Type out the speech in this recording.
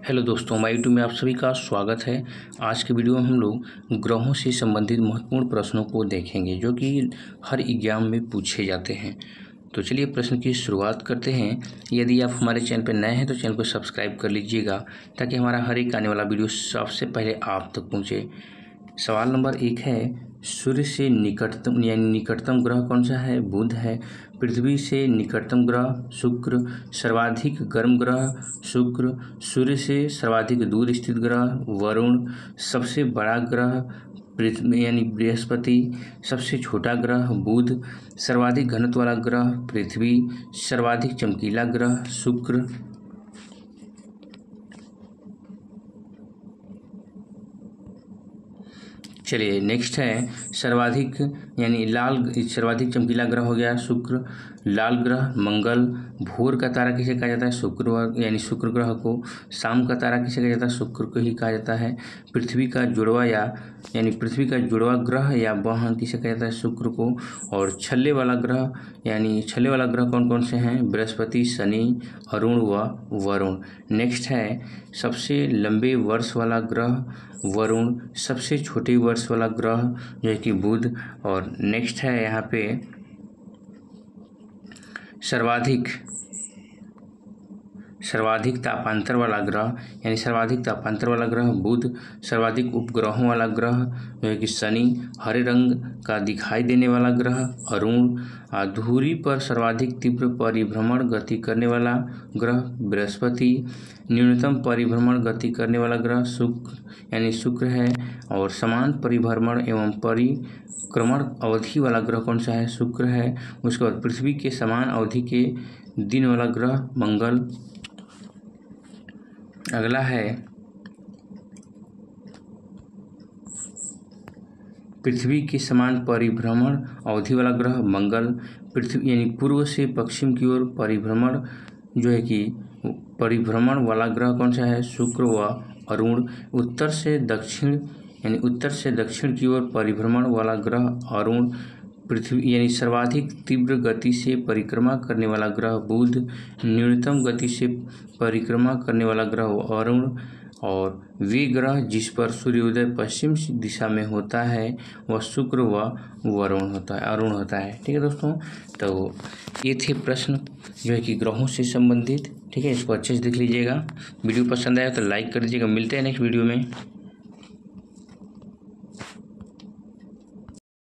Hello दोस्तों my YouTube में आप सभी का स्वागत है। आज के वीडियो में हम लोग ग्रहों से संबंधित महत्वपूर्ण प्रश्नों को देखेंगे, जो कि हर एग्ज़ाम में पूछे जाते हैं। तो चलिए प्रश्न की शुरुआत करते हैं। यदि आप हमारे चैनल पर नए हैं तो चैनल को सब्सक्राइब कर लीजिएगा, ताकि हमारा हर एक आने वाला वीडियो सबसे पहले आप तक पहुँचे। सवाल नंबर एक है सूर्य से निकटतम, यानी निकटतम ग्रह कौन सा है? बुध है। पृथ्वी से निकटतम ग्रह, शुक्र, सर्वाधिक गर्म ग्रह, शुक्र, सूर्य से सर्वाधिक दूर स्थित ग्रह, वरुण, सबसे बड़ा ग्रह, पृथ्वी, यानी बृहस्पति, सबसे छोटा ग्रह, बुध, सर्वाधिक घनत्व वाला ग्रह, पृथ्वी, सर्वाधिक चमकीला ग्रह, शुक्र चलिए नेक्स्ट है, सर्वाधिक, यानी लाल, सर्वाधिक चमकीला ग्रह हो गया, शुक्र, लाल ग्रह, मंगल, भोर का तारा किसे कहा जाता है? शुक्र यानी शुक्र ग्रह को शाम का तारा किसे कहा जाता है? शुक्र को ही कहा जाता है। पृथ्वी का जुड़वा या, यानी पृथ्वी का जुड़वा ग्रह या वाहन किसे कहा जाता है? शुक्र को। और छल्ले वाला ग्रह, यानी छल्ले वाला ग्रह कौन कौन से हैं? बृहस्पति, शनि, अरुण व वरुण। नेक्स्ट है, सबसे लंबे वर्ष वाला ग्रह, वरुण। सबसे छोटे वर्ष वाला ग्रह, जो है कि बुध, और नेक्स्ट है यहाँ पे सर्वाधिक सर्वाधिक तापांतर वाला ग्रह, यानी सर्वाधिक तापांतर वाला ग्रह बुध, सर्वाधिक उपग्रहों वाला ग्रह, जो है कि शनि, हरे रंग का दिखाई देने वाला ग्रह, अरुण धूरी पर सर्वाधिक तीव्र परिभ्रमण गति करने वाला ग्रह, बृहस्पति, न्यूनतम परिभ्रमण गति करने वाला ग्रह, शुक्र यानी शुक्र है और समान परिभ्रमण एवं परिक्रमण अवधि वाला ग्रह कौन सा है? शुक्र है। उसके बाद पृथ्वी के समान अवधि के दिन वाला ग्रह मंगल। अगला है पृथ्वी के समान परिभ्रमण अवधि वाला ग्रह मंगल। पृथ्वी यानी पूर्व से पश्चिम की ओर परिभ्रमण जो है कि परिभ्रमण वाला ग्रह कौन सा है? शुक्र व अरुण उत्तर से दक्षिण, यानी उत्तर से दक्षिण की ओर परिभ्रमण वाला ग्रह अरुण, पृथ्वी, यानी सर्वाधिक तीव्र गति से परिक्रमा करने वाला ग्रह बुध, न्यूनतम गति से परिक्रमा करने वाला ग्रह अरुण और वे ग्रह जिस पर सूर्योदय पश्चिम दिशा में होता है, वह शुक्र व वरुण होता है, अरुण होता है। ठीक है दोस्तों तो ये थे प्रश्न। जो है कि ग्रहों से संबंधित, ठीक है? इसको अच्छे से देख लीजिएगा। वीडियो पसंद आया तो लाइक कर दीजिएगा। मिलते हैं नेक्स्ट वीडियो में।